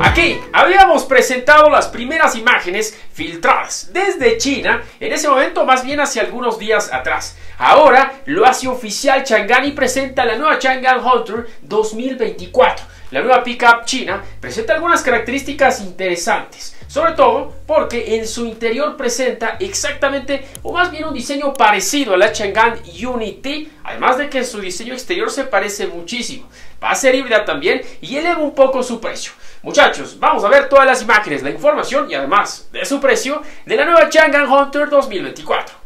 Aquí habíamos presentado las primeras imágenes filtradas desde China, en ese momento más bien hace algunos días atrás. Ahora lo hace oficial Chang'an y presenta la nueva Chang'an Hunter 2024. La nueva pickup china presenta algunas características interesantes, sobre todo porque en su interior presenta exactamente o más bien un diseño parecido a la Chang'an Unity, además de que su diseño exterior se parece muchísimo. Va a ser híbrida también y eleva un poco su precio. Muchachos, vamos a ver todas las imágenes, la información y además de su precio de la nueva Chang'an Hunter 2024.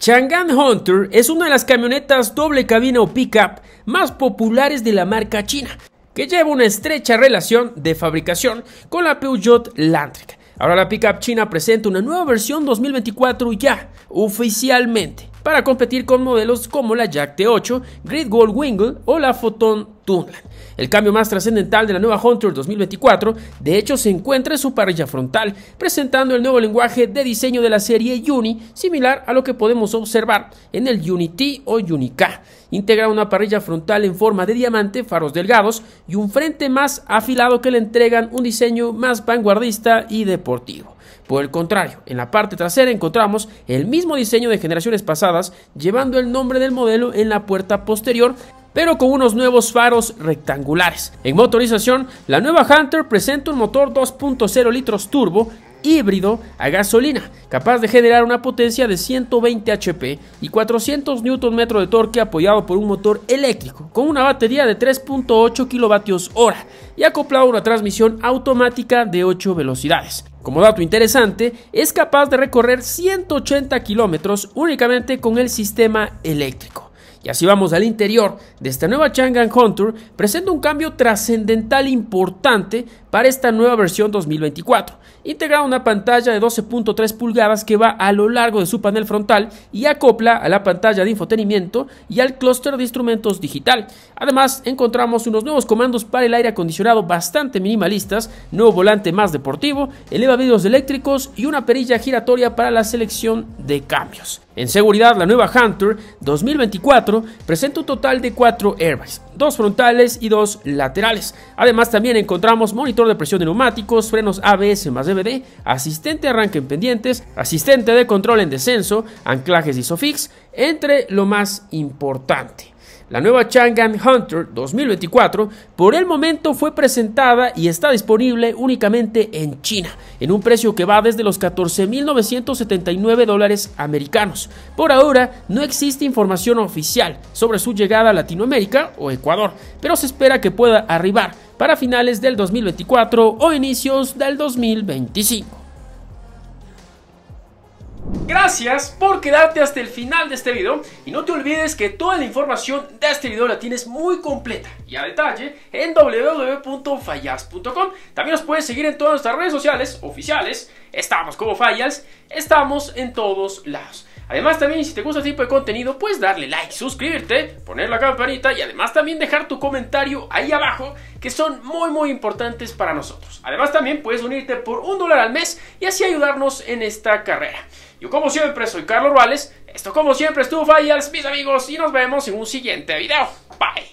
Chang'an Hunter es una de las camionetas doble cabina o pickup más populares de la marca china, que lleva una estrecha relación de fabricación con la Peugeot Landtrek. Ahora la pickup china presenta una nueva versión 2024 ya, oficialmente, para competir con modelos como la Jack T8, Great Gold Wingle o la Photon Tunland. El cambio más trascendental de la nueva Hunter 2024, de hecho, se encuentra en su parrilla frontal, presentando el nuevo lenguaje de diseño de la serie Uni, similar a lo que podemos observar en el Unity o Unica. Integra una parrilla frontal en forma de diamante, faros delgados y un frente más afilado que le entregan un diseño más vanguardista y deportivo. Por el contrario, en la parte trasera encontramos el mismo diseño de generaciones pasadas, llevando el nombre del modelo en la puerta posterior, pero con unos nuevos faros rectangulares. En motorización, la nueva Hunter presenta un motor 2.0 litros turbo híbrido a gasolina, capaz de generar una potencia de 120 HP y 400 Nm de torque apoyado por un motor eléctrico con una batería de 3.8 kWh y acoplado a una transmisión automática de 8 velocidades. Como dato interesante, es capaz de recorrer 180 kilómetros únicamente con el sistema eléctrico. Y así vamos al interior de esta nueva Chang'an Hunter, presenta un cambio trascendental importante para esta nueva versión 2024. Integra una pantalla de 12.3 pulgadas que va a lo largo de su panel frontal y acopla a la pantalla de infotenimiento y al clúster de instrumentos digital. Además, encontramos unos nuevos comandos para el aire acondicionado bastante minimalistas, nuevo volante más deportivo, eleva vidrios eléctricos y una perilla giratoria para la selección de cambios. En seguridad, la nueva Hunter 2024 presenta un total de 4 airbags, dos frontales y dos laterales. Además, también encontramos monitor de presión de neumáticos, frenos ABS más DVD, asistente de arranque en pendientes, asistente de control en descenso, anclajes ISOFIX, entre lo más importante. La nueva Chang'an Hunter 2024 por el momento fue presentada y está disponible únicamente en China, en un precio que va desde los 14.979 dólares americanos. Por ahora no existe información oficial sobre su llegada a Latinoamérica o Ecuador, pero se espera que pueda arribar para finales del 2024 o inicios del 2025. Gracias por quedarte hasta el final de este video y no te olvides que toda la información de este video la tienes muy completa y a detalle en www.fallas.com. También nos puedes seguir en todas nuestras redes sociales oficiales, estamos como Fallas, estamos en todos lados. Además también si te gusta este tipo de contenido puedes darle like, suscribirte, poner la campanita y además también dejar tu comentario ahí abajo que son muy muy importantes para nosotros. Además también puedes unirte por un dólar al mes y así ayudarnos en esta carrera. Yo como siempre soy Carlos Ruales, esto como siempre estuvo Fallas, mis amigos, y nos vemos en un siguiente video. Bye.